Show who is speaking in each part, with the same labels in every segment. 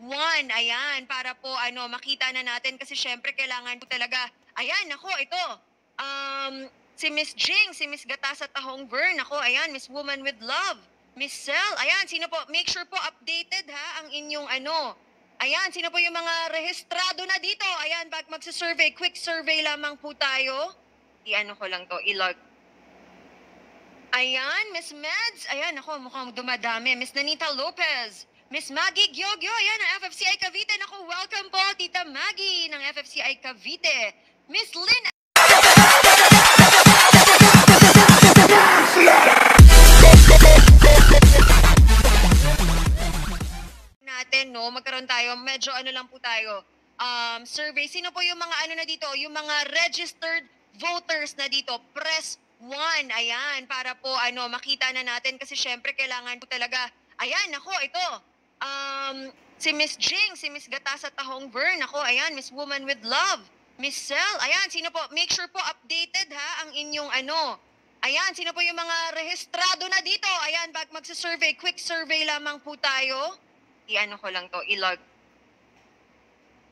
Speaker 1: 1. Ayan, para po ano, makita na natin kasi syempre kailangan po talaga. Ayan, ako, ito. Um, si Miss Jing, si Miss Gatasa Tahong Vern, ako, ayan, Miss Woman with Love. Miss Cel, ayan, sino po, make sure po updated ha, ang inyong ano. Ayan, sino po yung mga rehistrado na dito? Ayan, bag magsa-survey, quick survey lamang po tayo. I-ano ko lang to, ilog. Ayan, Miss Meds. Ayan, ako, mukhang dumadami. Miss Nanita Lopez. Miss Maggie Gyogyo. Ayan, ng FFCI Cavite. Naku, welcome po, Tita Maggie ng FFCI Cavite. Miss Lynn natin, no? Magkaroon tayo, medyo ano lang po tayo, um, survey. Sino po yung mga ano na dito? Yung mga registered voters na dito. Press 1. Ayan, para po ano, makita na natin kasi syempre kailangan po talaga. Ayan, ako, ito. Um, si Miss Jing, si Miss Gatasa Tahong Vern, ako, ayan, Miss Woman with Love. Miss Cel, ayan, sino po? Make sure po updated ha, ang inyong ano. Ayan, sino po yung mga rehistrado na dito? Ayan, bag magsa-survey, quick survey lamang po tayo. I-ano ko lang to, ilog.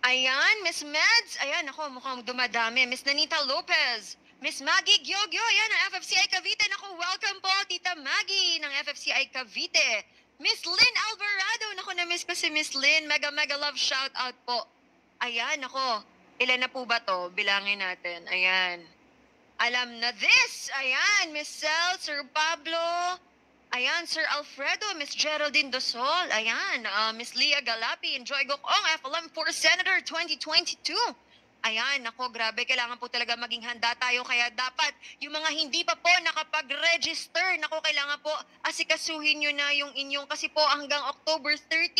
Speaker 1: Ayan, Miss Meds. Ayan, ako, mukhang dumadami. Miss Nanita Lopez. Miss Maggie Gyogyo. Ayan, ng FFCI Cavite. Naku, welcome po, Tita Maggie ng FFCI Cavite. Miss Lynn Alvarado. Naku, na-miss ko si Miss Lynn. Mega, mega love shout out po. Ayan, ako. Ilan na po ba to? Bilangin natin. Ayan. Alam na this. Ayan, Miss Cel, Sir Pablo. Ayan, Sir Alfredo, Miss Geraldine Dosol. Ayan, uh, Miss Leah Galapi, Enjoy Gokong, FLM for Senator 2022. Ayan, nako, grabe, kailangan po talaga maging handa tayo. Kaya dapat yung mga hindi pa po nakapag-register, nako, kailangan po asikasuhin nyo na yung inyong, kasi po hanggang October 30,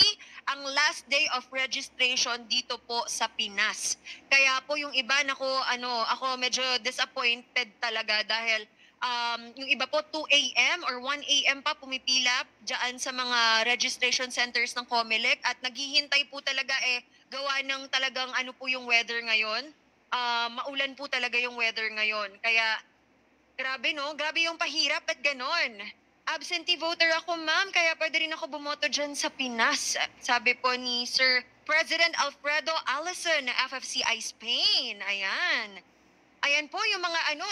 Speaker 1: ang last day of registration dito po sa Pinas. Kaya po yung iba, nako, ano, ako medyo disappointed talaga dahil um, yung iba po 2 a.m. or 1 a.m. pa pumipila dyan sa mga registration centers ng COMELEC at naghihintay po talaga eh gawa ng talagang ano po yung weather ngayon. Ah, maulan po talaga yung weather ngayon. Kaya grabe no, grabe yung pahirap at ganon. Absentee voter ako ma'am, kaya pwede rin ako bumoto dyan sa Pinas. Sabi po ni Sir President Alfredo Allison FFCI Spain. Ayan. Ayan po yung mga ano,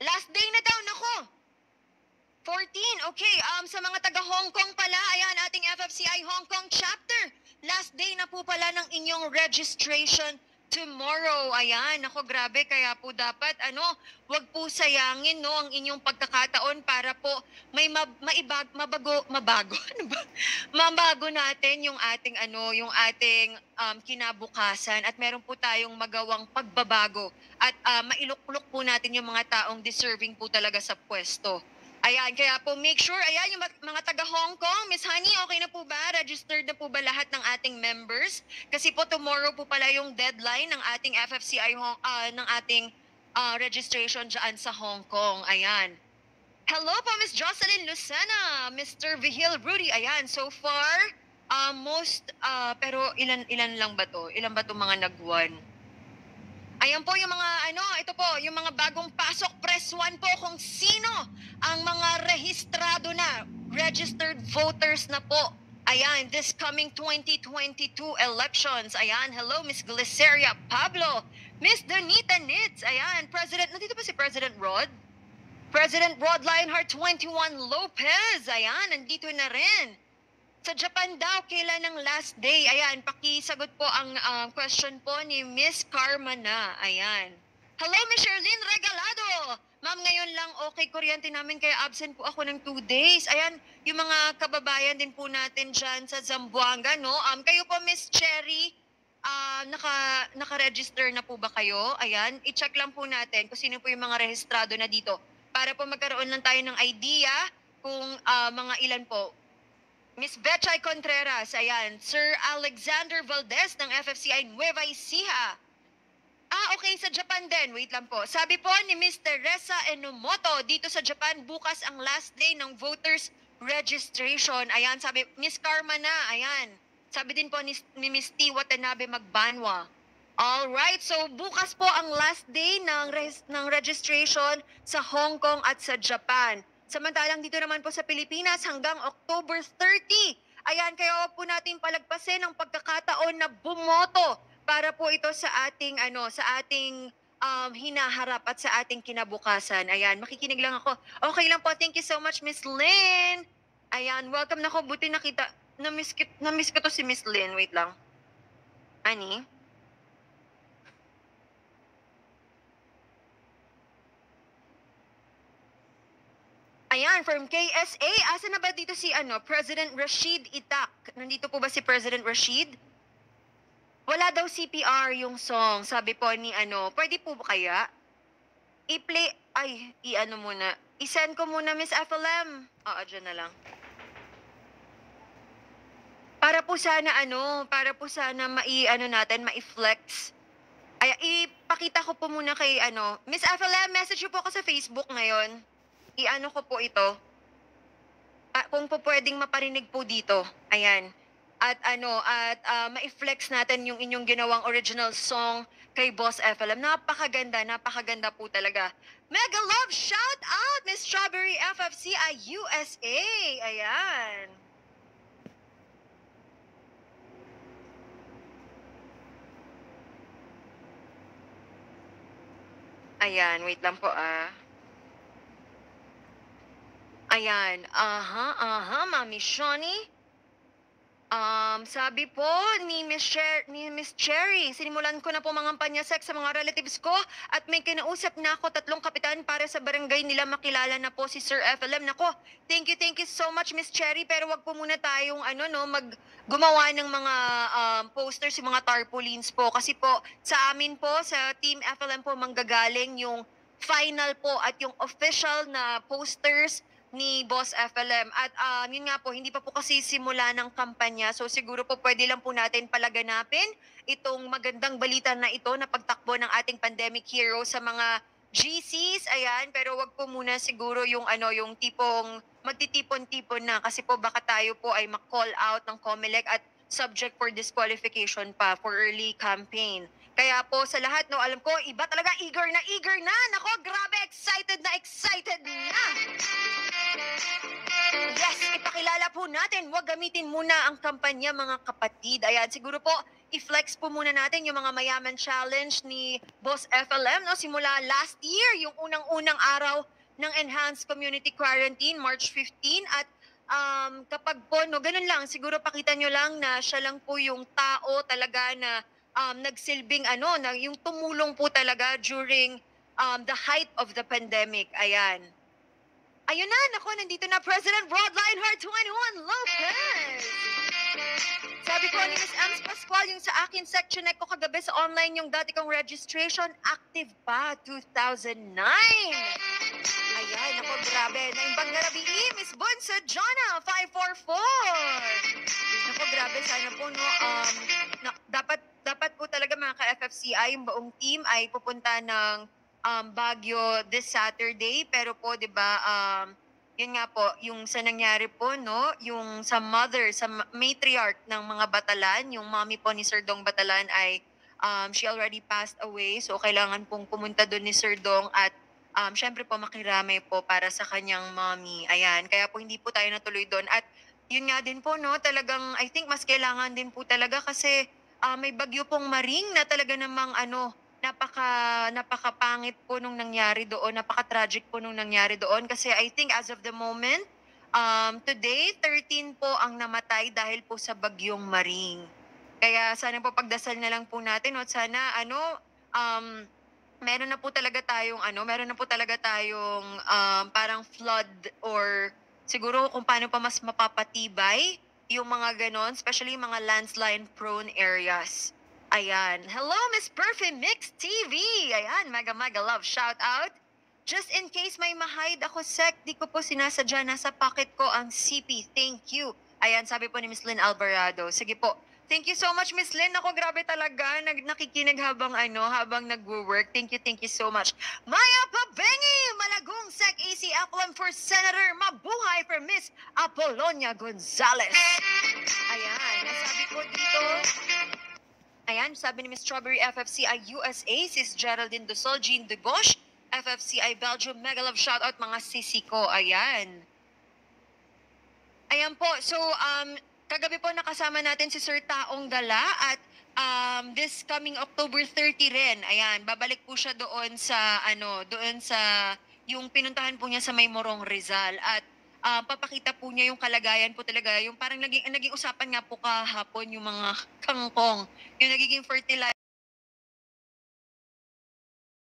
Speaker 1: Last day na daw, nako. 14, okay. Um, sa mga taga Hong Kong pala, ayan, ating FFCI Hong Kong chapter. Last day na po pala ng inyong registration tomorrow. Ayan, ako grabe. Kaya po dapat, ano, wag po sayangin, no, ang inyong pagkakataon para po may mab, maibag, mabago, mabago, ano ba? Mabago natin yung ating, ano, yung ating um, kinabukasan at meron po tayong magawang pagbabago at uh, mailuklok po natin yung mga taong deserving po talaga sa pwesto. Ayan, kaya po make sure, ayan, yung mga- taga Hong Kong, Miss Honey, okay na po ba? Registered na po ba lahat ng ating members? Kasi po tomorrow po pala yung deadline ng ating FFCI, Hong, ah, ng ating ah, registration dyan sa Hong Kong. Ayan. Hello po, Miss Jocelyn Lucena, Mr. Vihil Rudy. Ayan, so far, ah, most, ah, pero ilan, ilan lang ba to? Ilan ba to mga nagwan? Ayan po yung mga ano, ito po, yung mga bagong pasok press 1 po kung sino ang mga rehistrado na, registered voters na po. Ayan, this coming 2022 elections. Ayan, hello Miss Glyceria Pablo, Miss Donita Nitz. Ayan, President, nandito pa si President Rod? President Rod Lionheart 21 Lopez. Ayan, nandito na rin. Sa Japan daw, kailan ang last day? Ayan, pakisagot po ang ah, question po ni Miss Karma na. Ayan. Hello, Miss Sherlyn Regalado. Ma'am, ngayon lang okay kuryente namin kaya absent po ako ng two days. Ayan, yung mga kababayan din po natin dyan sa Zamboanga, no? Um, kayo po, Miss Cherry, ah, naka, naka-register na po ba kayo? Ayan, i-check lang po natin kung sino po yung mga rehistrado na dito. Para po magkaroon lang tayo ng idea kung ah, mga ilan po Miss Betchay Contreras, ayan. Sir Alexander Valdez ng FFCI Nueva Ecija. Ah, okay, sa Japan din. Wait lang po. Sabi po ni Miss Teresa Enomoto, dito sa Japan, bukas ang last day ng voters registration. Ayan, sabi, Miss Karma na, ayan. Sabi din po ni, ni Miss T. Watanabe Magbanwa. Alright, so bukas po ang last day ng, res- ng registration sa Hong Kong at sa Japan. Samantalang dito naman po sa Pilipinas hanggang October 30 Ayan, kaya po natin palagpasin ang pagkakataon na bumoto para po ito sa ating ano, sa ating um, hinaharap at sa ating kinabukasan. Ayan, makikinig lang ako. Okay lang po. Thank you so much, Miss Lynn. Ayan, welcome na ko. Buti nakita, na-miss, kit- na-miss ko to si Miss Lynn. Wait lang. Ani? Ayan, from KSA. Asa na ba dito si ano, President Rashid Itak? Nandito po ba si President Rashid? Wala daw CPR yung song, sabi po ni ano. Pwede po ba kaya? I-play, ay, i-ano muna. I-send ko muna, Miss FLM. Oo, dyan na lang. Para po sana ano, para po sana mai-ano natin, mai-flex. Ay, ipakita ko po muna kay ano. Miss FLM, message po ako sa Facebook ngayon. I-ano ko po ito. Ah, kung po pwedeng maparinig po dito. Ayan. At ano, at ah, ma-flex natin yung inyong ginawang original song kay Boss FLM. Napakaganda, napakaganda po talaga. Mega love shout out Miss Strawberry FFC ay USA. Ayan. Ayan, wait lang po ah. Ayan, aha, aha, Mami Shawnee. Um, sabi po ni Miss, Cher- ni Miss Cherry, sinimulan ko na po mga panyasek sa mga relatives ko at may kinausap na ako tatlong kapitan para sa barangay nila makilala na po si Sir FLM. Nako, thank you, thank you so much Miss Cherry pero wag po muna tayong ano no, mag gumawa ng mga um, posters, yung mga tarpaulins po kasi po sa amin po sa Team FLM po manggagaling yung final po at yung official na posters ni Boss FLM. At ah, yun nga po, hindi pa po kasi simula ng kampanya. So siguro po pwede lang po natin palaganapin itong magandang balita na ito na pagtakbo ng ating pandemic hero sa mga GCs. Ayan, pero wag po muna siguro yung ano, yung tipong magtitipon-tipon na kasi po baka tayo po ay ma-call out ng COMELEC at subject for disqualification pa for early campaign. Kaya po sa lahat, no, alam ko, iba talaga eager na eager na. Nako, grabe, excited na excited na. Yes, ipakilala po natin. Huwag gamitin muna ang kampanya mga kapatid. Ayan, siguro po, i-flex po muna natin yung mga mayaman challenge ni Boss FLM. No? Simula last year, yung unang-unang araw ng Enhanced Community Quarantine, March 15. At um, kapag po, no, ganun lang, siguro pakita nyo lang na siya lang po yung tao talaga na um, nagsilbing ano, na yung tumulong po talaga during um, the height of the pandemic. Ayan. Ayun na, nako, nandito na President Rod Lionheart 21 Lopez. Sabi ko ni Ms. Ams Pascual, yung sa akin section ko kagabi sa online yung dati kong registration, active pa, 2009. Ayan, ako grabe. Naimbang garabi, Miss Bunso Jonna, 544. Ako grabe, sana po, no, um, na, dapat, dapat po talaga mga ka-FFCI, yung buong team ay pupunta ng um, Baguio this Saturday. Pero po, di ba, um, yun nga po, yung sa nangyari po, no, yung sa mother, sa ma- matriarch ng mga batalan, yung mommy po ni Sir Dong Batalan ay um, she already passed away. So, kailangan pong pumunta doon ni Sir Dong at um, syempre po makiramay po para sa kanyang mommy. Ayan, kaya po hindi po tayo natuloy doon. At yun nga din po, no, talagang I think mas kailangan din po talaga kasi ah, may bagyo pong maring na talaga namang ano, napaka napakapangit po nung nangyari doon, napaka-tragic po nung nangyari doon kasi I think as of the moment, um, today 13 po ang namatay dahil po sa bagyong maring. Kaya sana po pagdasal na lang po natin at sana ano um meron na po talaga tayong ano, meron na po talaga tayong um, parang flood or siguro kung paano pa mas mapapatibay yung mga ganon, especially yung mga landslide prone areas. Ayan. Hello, Miss Perfect Mix TV. Ayan, mega mega love shout out. Just in case may mahide ako sec, di ko po sinasadya, nasa pocket ko ang CP. Thank you. Ayan, sabi po ni Miss Lynn Alvarado. Sige po. Thank you so much, Miss Lynn. Ako, grabe talaga. Nag nakikinig habang ano, habang nagwo-work. Thank you, thank you so much. Maya Pabengi, Malagong Sec AC Aplam for Senator. Mabuhay for Miss Apolonia Gonzales. Ayan, nasabi ko dito, Ayan, sabi ni Miss Strawberry FFCI USA, Sis Geraldine Dosol, Jean de Bosch, FFCI Belgium, mega love shoutout mga sisi ko. Ayan. Ayan po, so um, kagabi po nakasama natin si Sir Taong Dala at um, this coming October 30 rin, ayan, babalik po siya doon sa, ano, doon sa, yung pinuntahan po niya sa May Morong Rizal. At ah, papakita po niya yung kalagayan po talaga, yung parang naging, naging usapan nga po kahapon yung mga kangkong, yung nagiging fertilizer